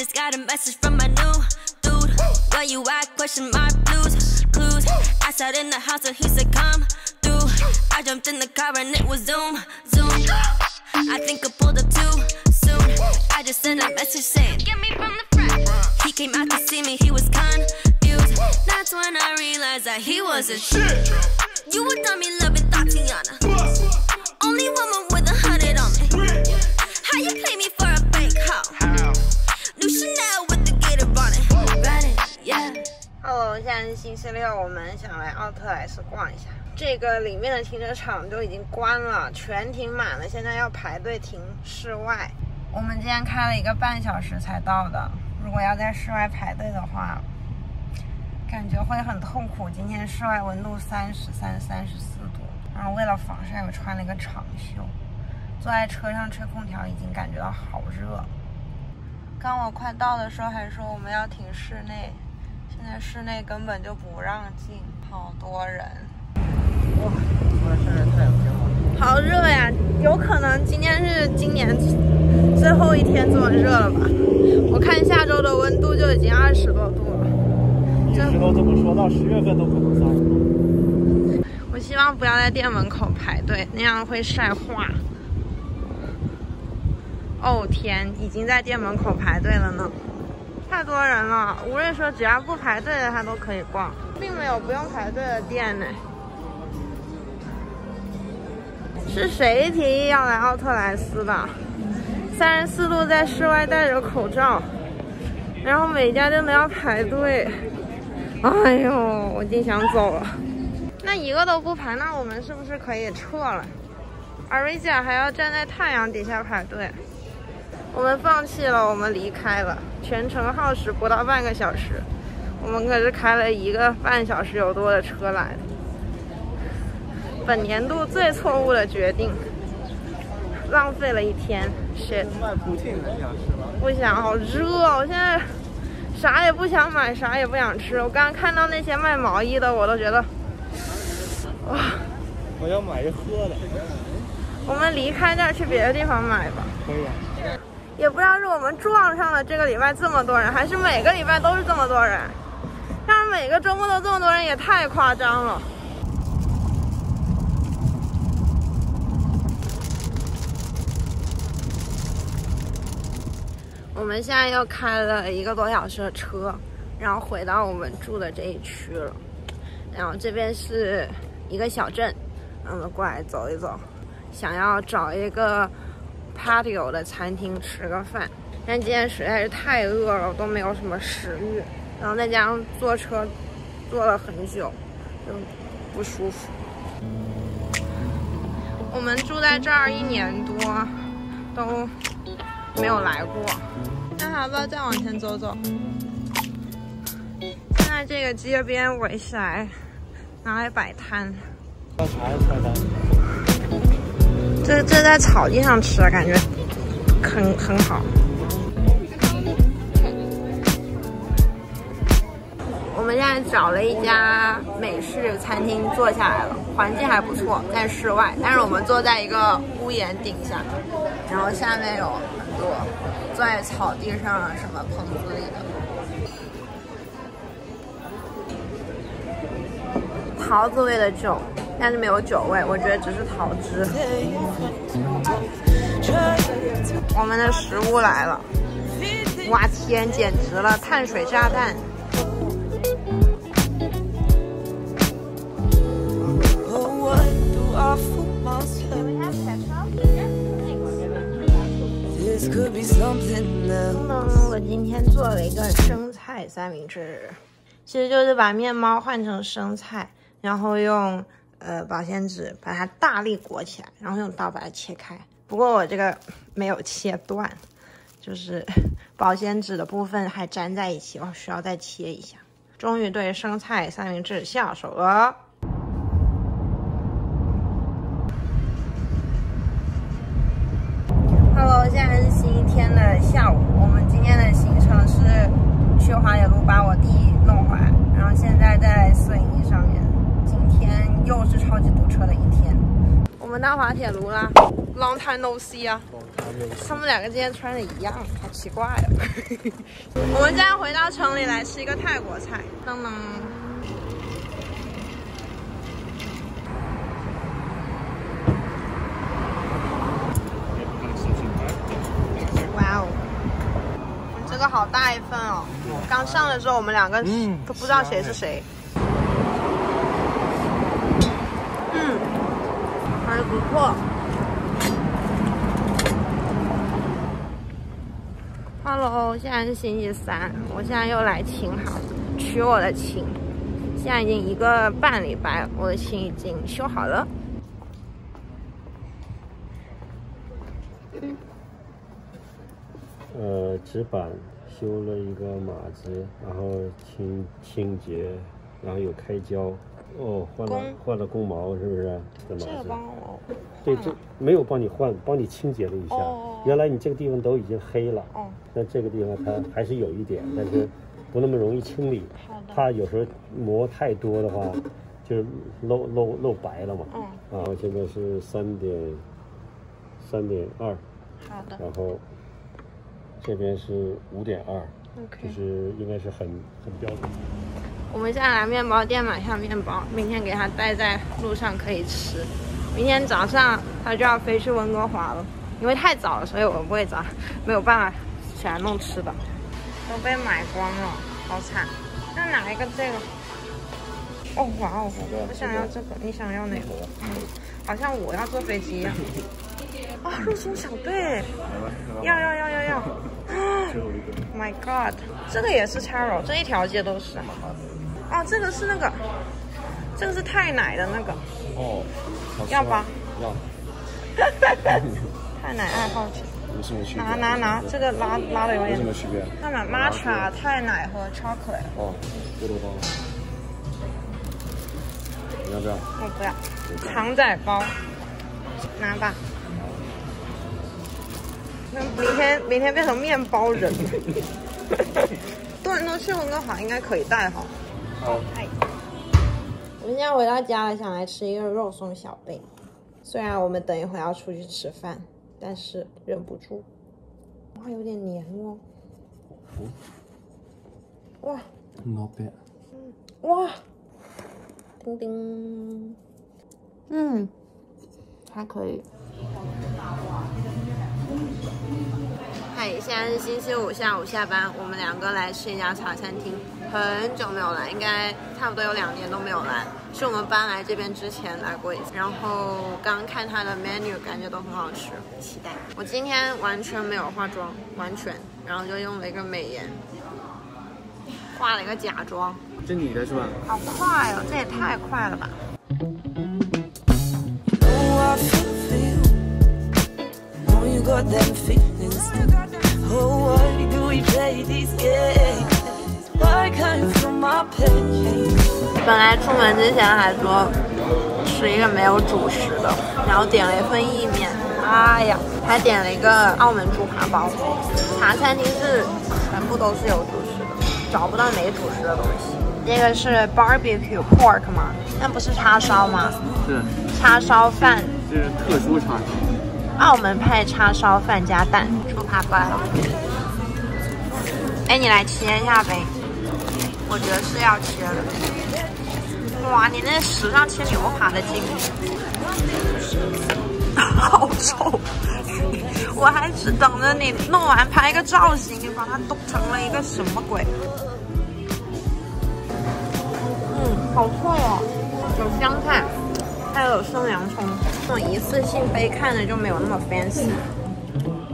just got a message from my new dude. Where you at? Question my blues, clues. I sat in the house and he said, Come through. I jumped in the car and it was zoom, zoom. I think I pulled up too soon. I just sent a message saying, Get me from the front. He came out to see me, he was confused. That's when I realized that he wasn't shit. You would dummy loving Tatiana. Only woman 星期六，我们想来奥特莱斯逛一下。这个里面的停车场都已经关了，全停满了，现在要排队停室外。我们今天开了一个半小时才到的，如果要在室外排队的话，感觉会很痛苦。今天室外温度三十三、三十四度，然后为了防晒，我穿了一个长袖。坐在车上吹空调，已经感觉到好热。刚我快到的时候还说我们要停室内，现在室内根本就不让进，好多人。哇，好热呀！有可能今天是今年最后一天这么热了吧？我看下周的温度就已经二十多度了。一直都这么说，到十月份都可能三十度。我希望不要在店门口排队，那样会晒化。哦天，已经在店门口排队了呢，太多人了。无论说只要不排队的，他都可以逛，并没有不用排队的店呢。是谁提议要来奥特莱斯的？三十四度，在室外戴着口罩，然后每家店都要排队。哎呦，我已经想走了。那一个都不排，那我们是不是可以撤了？而瑞姐还要站在太阳底下排队。我们放弃了，我们离开了。全程耗时不到半个小时，我们可是开了一个半小时有多的车来的。本年度最错误的决定，浪费了一天。shit？不想，好热，我现在啥也不想买，啥也不想吃。我刚刚看到那些卖毛衣的，我都觉得，哇！我要买一喝的。我们离开这儿去别的地方买吧。可以啊。也不知道是我们撞上了这个礼拜这么多人，还是每个礼拜都是这么多人。但是每个周末都这么多人，也太夸张了。我们现在又开了一个多小时的车，然后回到我们住的这一区了。然后这边是一个小镇，我们过来走一走，想要找一个。Patio 的餐厅吃个饭，但今天实在是太饿了，都没有什么食欲。然后再加上坐车坐了很久，就不舒服。我们住在这儿一年多，都没有来过。那要不要再往前走走？现在这个街边围起来，拿来摆摊。要啥菜单？这这在草地上吃，感觉很很好。我们现在找了一家美式餐厅坐下来了，环境还不错，在室外，但是我们坐在一个屋檐顶下，然后下面有很多坐在草地上什么棚子里的桃子味的酒。但是没有酒味，我觉得只是桃汁。我们的食物来了，哇天，简直了，碳水炸弹！嗯，我今天做了一个生菜三明治，其实就是把面包换成生菜，然后用。呃，保鲜纸把它大力裹起来，然后用刀把它切开。不过我这个没有切断，就是保鲜纸的部分还粘在一起，我需要再切一下。终于对生菜三明治下手了。Hello，现在是星期天的下午，我们今天的行程是去华野路把我弟弄回来，然后现在在四零一上面。又是超级堵车的一天，我们到滑铁卢啦，Long time no see 啊！他们两个今天穿的一样，好奇怪哦。我们现在回到城里来吃一个泰国菜，噔噔。哇哦，这个好大一份哦！刚上的时候我们两个都不知道谁是谁。嗯，还不错。Hello，现在是星期三，我现在又来琴行取我的琴。现在已经一个半礼拜，我的琴已经修好了。呃，纸板修了一个码子，然后清清洁，然后有开胶。哦，换了换了公毛，是不是？这个帮我。对，这没有帮你换，帮你清洁了一下。原来你这个地方都已经黑了。哦。那这个地方它还是有一点，但是不那么容易清理。怕有时候磨太多的话，就是漏漏漏白了嘛。嗯。然后现在是三点三点二。好的。然后这边是五点二。OK。就是应该是很很标准。我们现在来面包店买下面包，明天给他带在路上可以吃。明天早上他就要飞去温哥华了，因为太早了，所以我不会早，没有办法起来弄吃的，都被买光了，好惨。那哪一个这个？哦，哇哦，我想要这个，你想要哪个？嗯，好像我要坐飞机一样。啊，入侵小队，要要要要要！My God，这个也是 Charo，这一条街都是。哦，这个是那个，这个是太奶的那个。哦，要吧？要。太奶爱好者。有什么区别？拿拿拿，这个拉拉的有点。有什么区别？看嘛，matcha 太奶和 chocolate。哦，多多包。你要不要？我不要。肠仔包，拿吧。那明天明天变成面包人。多人都去温哥华，应该可以带哈。好，我们现在回到家了，想来吃一个肉松小贝。虽然我们等一会要出去吃饭，但是忍不住。哇，有点黏哦。哇。Not bad。哇。叮叮。嗯，还可以。嗨，现在是星期五下午下班，我们两个来吃一家茶餐厅。很久没有来，应该差不多有两年都没有来。是我们搬来这边之前来过一次，然后刚刚看它的 menu，感觉都很好吃，期待。我今天完全没有化妆，完全，然后就用了一个美颜，化了一个假妆。这你的是吧？好快哦，这也太快了吧！本来出门之前还说吃一个没有主食的，然后点了一份意面，哎呀，还点了一个澳门猪扒包。茶餐厅是全部都是有主食的，找不到没主食的东西。这个是 barbecue pork 吗？那不是叉烧吗？是。叉烧饭。这是特殊叉烧。澳门派叉烧饭加蛋，猪扒包。哎，你来切一下呗。我觉得是要切的。哇，你那时尚切牛扒的技艺，好丑！我还只等着你弄完拍个造型，你把它剁成了一个什么鬼？嗯，好脆哦，有香菜，还有生洋葱。这种一次性杯看着就没有那么 fancy。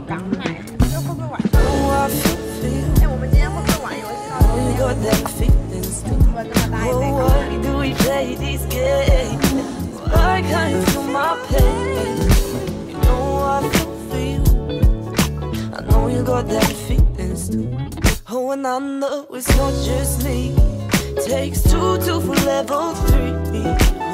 港奶，这会不会晚上？哎，我们今天会不会玩游戏到？why do we play these games? Why can't feel my pain? You know I feel for you. I know you got that feelings too. Oh, and I know it's not just me. Takes two to level three.